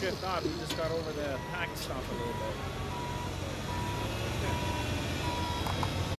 good thought. We just got over the pack stuff a little bit.